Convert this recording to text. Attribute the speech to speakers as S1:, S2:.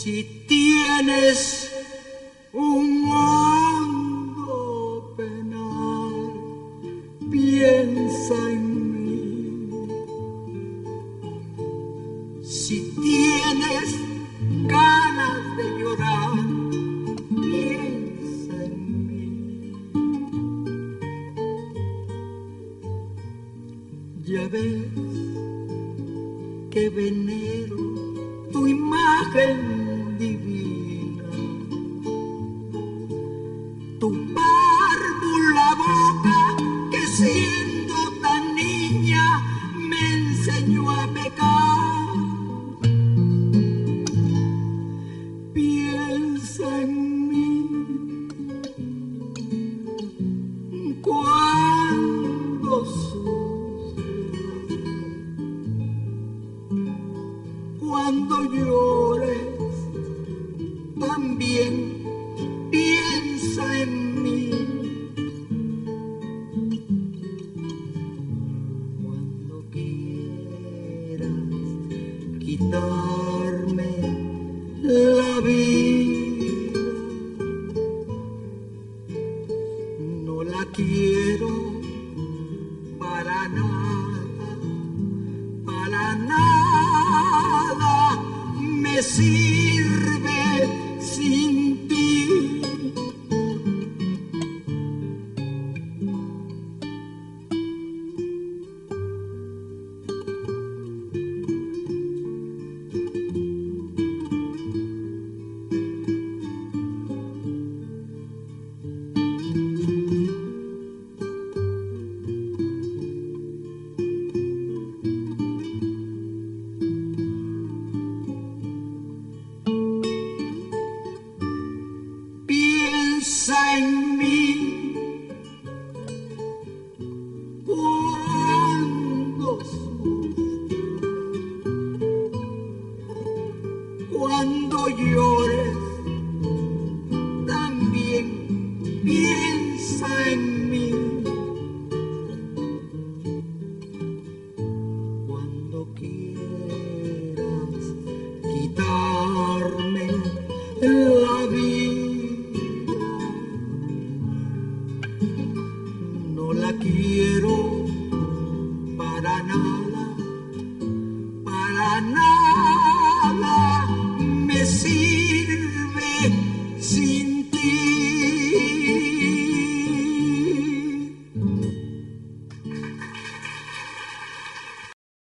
S1: Si tienes un hondo penal, piensa en mí. Si tienes ganas de llorar, piensa en mí. Ya ves que venero tu imagen divina, tu párvula boca que siendo tan niña me enseñó a pecar. Piensa en mí cuando sufres, cuando llores, también piensa en mí. Cuando quieras quitarme la vida, no la quiero para nada, para nada me sirve Piensa la quiero